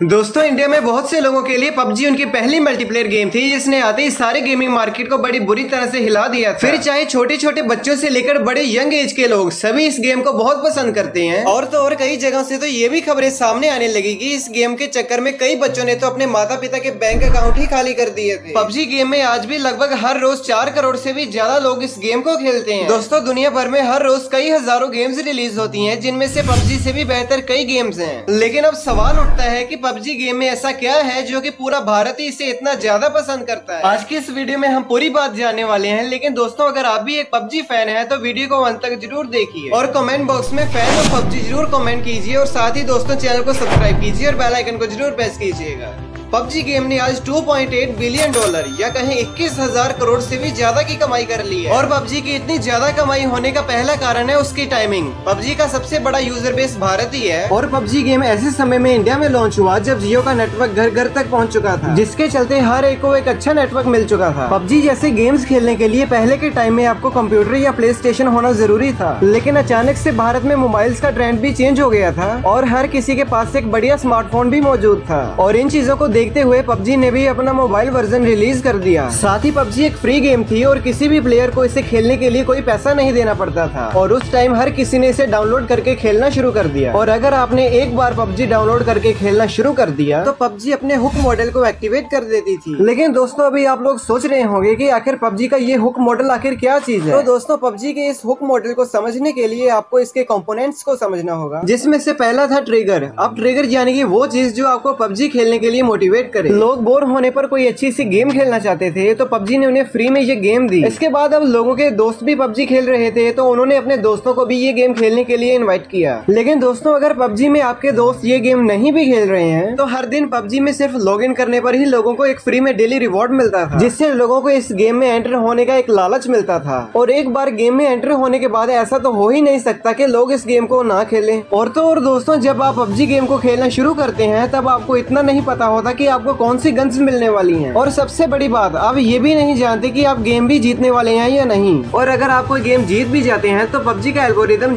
दोस्तों इंडिया में बहुत से लोगों के लिए पबजी उनकी पहली मल्टीप्लेयर गेम थी जिसने आते ही सारे गेमिंग मार्केट को बड़ी बुरी तरह से हिला दिया था। फिर चाहे छोटे छोटे बच्चों से लेकर बड़े यंग एज के लोग सभी इस गेम को बहुत पसंद करते हैं। और तो और कई जगह से तो ये भी खबरें सामने आने लगी कि इस गेम के चक्कर में कई बच्चों ने तो अपने माता पिता के बैंक अकाउंट ही खाली कर दिए थे। पबजी गेम में आज भी लगभग हर रोज चार करोड़ से भी ज़्यादा लोग इस गेम को खेलते हैं। दोस्तों दुनिया भर में हर रोज कई हज़ारों गेम्स रिलीज़ होती है जिनमें से पबजी से भी बेहतर कई गेम्स है। लेकिन अब सवाल उठता है की पबजी गेम में ऐसा क्या है जो कि पूरा भारत ही इसे इतना ज़्यादा पसंद करता है? आज की इस वीडियो में हम पूरी बात जानने वाले हैं, लेकिन दोस्तों, अगर आप भी एक पबजी फ़ैन है तो वीडियो को अंत तक ज़रूर देखिए। और कमेंट बॉक्स में फ़ैन और पबजी, ज़रूर कमेंट कीजिए और साथ ही दोस्तों, चैनल को सब्सक्राइब कीजिए और बेलाइकन को ज़रूर प्रेस कीजिएगा। पबजी गेम ने आज 2.8 बिलियन डॉलर या कहें इक्कीस हज़ार करोड़ से भी ज़्यादा की कमाई कर ली है। और पबजी की इतनी ज़्यादा कमाई होने का पहला कारण है उसकी टाइमिंग पबजी का सबसे बड़ा यूज़र बेस भारत ही है। और पबजी गेम ऐसे समय में इंडिया में लॉन्च हुआ जब जियो का नेटवर्क घर घर तक पहुँच चुका था, जिसके चलते हर एक को एक अच्छा नेटवर्क मिल चुका था। पबजी जैसे गेम्स खेलने के लिए पहले के टाइम में आपको कंप्यूटर या प्ले स्टेशन होना ज़रूरी था, लेकिन अचानक से भारत में मोबाइल्स का ट्रेंड भी चेंज हो गया था, और हर किसी के पास एक बढ़िया स्मार्टफ़ोन भी मौजूद था। और इन चीज़ों को देखते हुए पबजी ने भी अपना मोबाइल वर्जन रिलीज़ कर दिया। साथ ही पबजी एक फ्री गेम थी और किसी भी प्लेयर को इसे खेलने के लिए कोई पैसा नहीं देना पड़ता था। और उस टाइम हर किसी ने इसे डाउनलोड करके खेलना शुरू कर दिया। और अगर आपने एक बार पबजी डाउनलोड करके खेलना शुरू कर दिया तो पबजी अपने हुक मॉडल को एक्टिवेट कर देती थी। लेकिन दोस्तों, अभी आप लोग सोच रहे होंगे की आखिर पबजी का ये हुक मॉडल आखिर क्या चीज़ है? तो दोस्तों, पबजी के इस हुक मॉडल को समझने के लिए आपको इसके कंपोनेंट्स को समझना होगा। जिसमें से पहला था ट्रिगर अब ट्रिगर यानी कि वो चीज़ जो आपको पबजी खेलने के लिए मोटिवेट करे। लोग बोर होने पर कोई अच्छी सी गेम खेलना चाहते थे तो पबजी ने उन्हें फ्री में ये गेम दी। इसके बाद अब लोगों के दोस्त भी पबजी खेल रहे थे तो उन्होंने अपने दोस्तों को भी ये गेम खेलने के लिए इन्वाइट किया। लेकिन दोस्तों, अगर पबजी में आपके दोस्त ये गेम नहीं भी खेल रहे हैं तो हर दिन पबजी में सिर्फ़ लॉग इन करने पर ही लोगों को एक फ्री में डेली रिवॉर्ड मिलता था, जिससे लोगों को इस गेम में एंटर होने का एक लालच मिलता था। और एक बार गेम में एंटर होने के बाद ऐसा तो हो ही नहीं सकता कि लोग इस गेम को ना खेलें। और तो और दोस्तों, जब आप पबजी गेम को खेलना शुरू करते हैं, तब आपको इतना नहीं पता होता कि आपको कौन सी गन्स मिलने वाली हैं। और सबसे बड़ी बात, आप ये भी नहीं जानते कि आप गेम भी जीतने वाले हैं या नहीं। और अगर आप कोई गेम जीत भी जाते हैं तो पबजी का एल्गोरिदम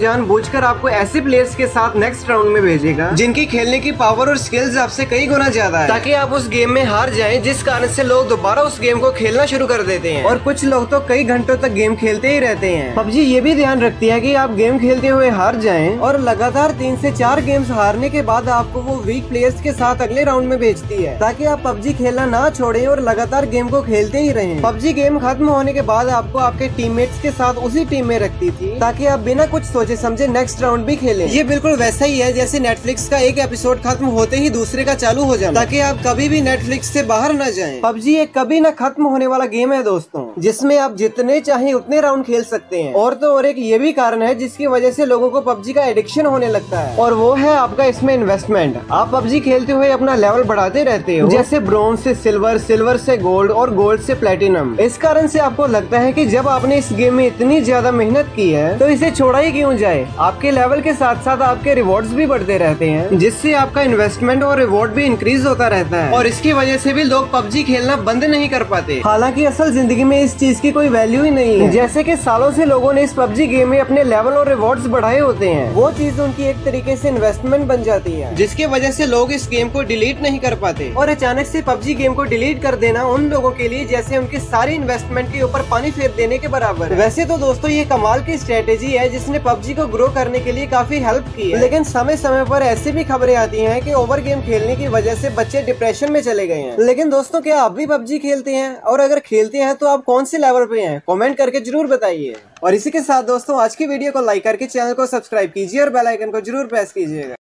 कर आपको ऐसे प्लेयर्स के साथ नेक्स्ट राउंड में भेजेगा, जिनकी खेलने की पावर और स्किल्स आपसे कई गुना ज़्यादा है। ताकि आप उस गेम में हार जाए, जिस कारण से लोग दोबारा उस गेम को खेलना शुरू कर देते हैं। और कुछ लोग तो कई घंटों तक गेम खेलते ही रहते हैं। पबजी ये भी ध्यान रखती है की आप गेम खेलते हुए हार जाए, और लगातार तीन से चार गेम्स हारने के बाद आपको वो वीक प्लेयर्स के साथ अगले राउंड में भेजती है। ताकि आप पबजी खेलना ना छोड़े और लगातार गेम को खेलते ही रहे। पबजी गेम खत्म होने के बाद आपको आपके टीममेट्स के साथ उसी टीम में रखती थी, ताकि आप बिना कुछ सोचे समझे नेक्स्ट राउंड भी खेले। ये बिल्कुल वैसा ही है, जैसे नेटफ्लिक्स का एक एपिसोड खत्म होते ही दूसरे का चालू हो जाए ताकि आप कभी भी नेटफ्लिक्स से बाहर न जाए। पबजी एक कभी न खत्म होने वाला गेम है दोस्तों, जिसमें आप जितने चाहे उतने राउंड खेल सकते हैं। और तो और एक ये भी कारण है, जिसकी वजह से लोगों को पबजी का एडिक्शन होने लगता है। और वो है आपका इसमें इन्वेस्टमेंट आप पबजी खेलते हुए अपना लेवल बढ़ाते रहते हो। जैसे ब्रॉन्ज से सिल्वर सिल्वर से गोल्ड और गोल्ड से प्लेटिनम। इस कारण से आपको लगता है कि जब आपने इस गेम में इतनी ज़्यादा मेहनत की है तो इसे छोड़ा ही क्यों जाए? आपके लेवल के साथ साथ आपके रिवॉर्ड्स भी बढ़ते रहते हैं, जिससे आपका इन्वेस्टमेंट और रिवॉर्ड भी इंक्रीज होता रहता है। और इसकी वजह से भी लोग पबजी खेलना बंद नहीं कर पाते। हालाँकि असल ज़िंदगी में इस चीज़ की कोई वैल्यू ही नहीं है। जैसे की सालों से लोगों ने इस पबजी गेम में अपने लेवल और रिवॉर्ड बढ़ाए होते हैं। वो चीज़ उनकी एक तरीके से इन्वेस्टमेंट बन जाती है, जिसकी वजह से लोग इस गेम को डिलीट नहीं कर पाते। और अचानक से पबजी गेम को डिलीट कर देना उन लोगों के लिए जैसे उनके सारे इन्वेस्टमेंट के ऊपर पानी फेर देने के बराबर वैसे तो दोस्तों ये कमाल की स्ट्रेटेजी है जिसने पबजी को ग्रो करने के लिए काफ़ी हेल्प की है। लेकिन समय समय पर ऐसी भी खबरें आती हैं कि ओवर गेम खेलने की वजह से बच्चे डिप्रेशन में चले गए हैं। लेकिन दोस्तों क्या आप भी पबजी खेलते हैं? और अगर खेलते हैं तो आप कौन से लेवल पे हैं? कमेंट करके ज़रूर बताइए। और इसी के साथ दोस्तों, आज की वीडियो को लाइक करके चैनल को सब्सक्राइब कीजिए और बेल आइकन को ज़रूर प्रेस कीजिएगा।